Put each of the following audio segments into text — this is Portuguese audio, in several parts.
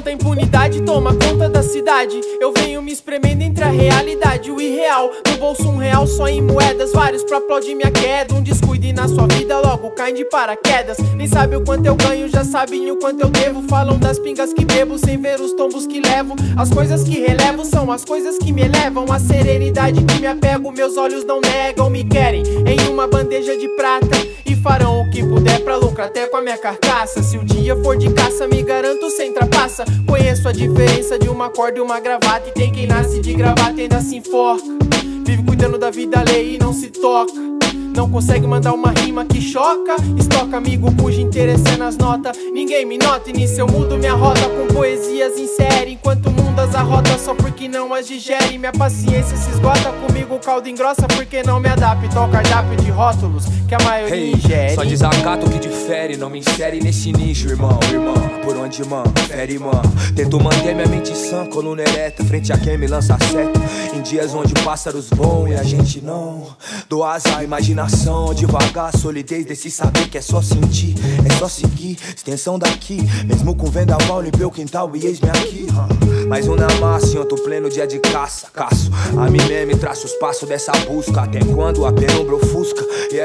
ansiedade toma conta da cidade. Eu venho me espremendo entre a realidade e o irreal. No bolso um real só em moedas, vários pra aplaudir minha queda. Um descuido e na sua vida logo caem de paraquedas. Nem sabe o quanto eu ganho, já sabem o quanto eu devo. Falam das pingas que bebo sem ver os tombos que levo. As coisas que relevo são as coisas que me elevam. A serenidade que me apego, meus olhos não negam. Me querem em uma bandeja de prata farão o que puder pra lucrar até com a minha carcaça. Se o dia for de caça, me garanto sem trapaça. Conheço a diferença de uma corda e uma gravata. E tem quem nasce de gravata e ainda se enforca. Vive cuidando da vida alheia e não se toca. Não consegue mandar uma rima que choca. Estoca amigo cujo interesse é nas notas. Ninguém me nota e nisso eu mudo minha rota com poesias em série. Enquanto mundas a rota só porque não as digere. Minha paciência se esgota comigo, o caldo engrossa porque não me adapto ao cardápio de rótulos que a maioria Hey, ingere. só desacato que difere, não me insere nesse nicho, irmão, irmão. Por onde, mano? Fere, mano. Tento manter minha mente sã, coluna ereta, frente a quem me lança seta. Em dias onde pássaros voam e a gente não. Dou asa à devagar, solidez desse saber que é só sentir, é só seguir. Extensão daqui, mesmo com vendaval, limpei o quintal e eis-me aqui. Mais um na massa, eu tô pleno dia de caça, caço. A mim mesmo traço os passos dessa busca. Até quando a penumbra ofusca e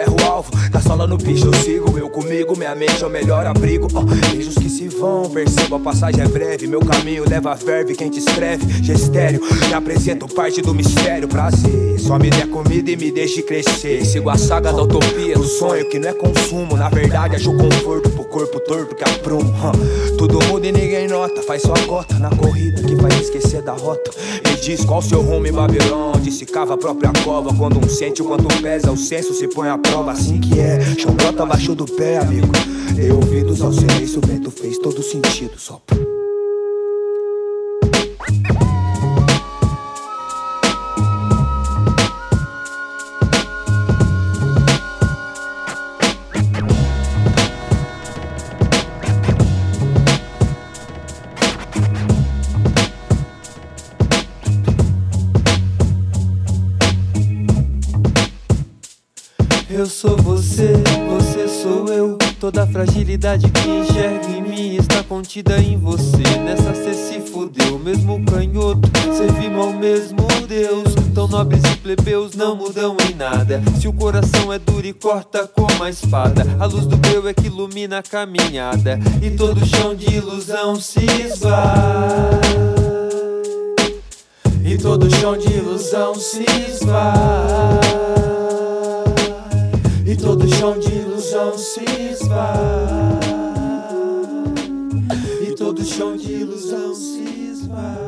alvo. Da sola no picho eu sigo, eu comigo, minha mente é o melhor abrigo. Oh, beijos que se vão, percebo a passagem é breve. Meu caminho leva a verve, quem te escreve, gestério. Me apresento parte do mistério, prazer. Só me dê comida e me deixe crescer. Sigo a saga da utopia, do sonho que não é consumo. Na verdade, acho conforto pro corpo torto que aprumo. Huh. Tudo muda e ninguém nota, faz só a cota na corrida que vai esquecer da rota. Me diz qual seu rumo em Babilônia, onde se cava a própria cova. Quando um sente o quanto pesa, o senso se põe à prova. Assim que é, chão brota abaixo do pé, amigo. Dei ouvidos ao silêncio, o vento fez todo sentido. Só Eu sou você, você sou eu. Toda a fragilidade que enxergo em mim está contida em você. Nessa cê se fudeu, mesmo canhoto, servimos ao mesmo Deus. Tão nobres e plebeus não mudam em nada. Se o coração é duro e corta como a espada, a luz do meu é que ilumina a caminhada. E todo chão de ilusão se esvai. E todo chão de ilusão se esvai. E todo chão de ilusão se esvai. E todo chão de ilusão se esvai.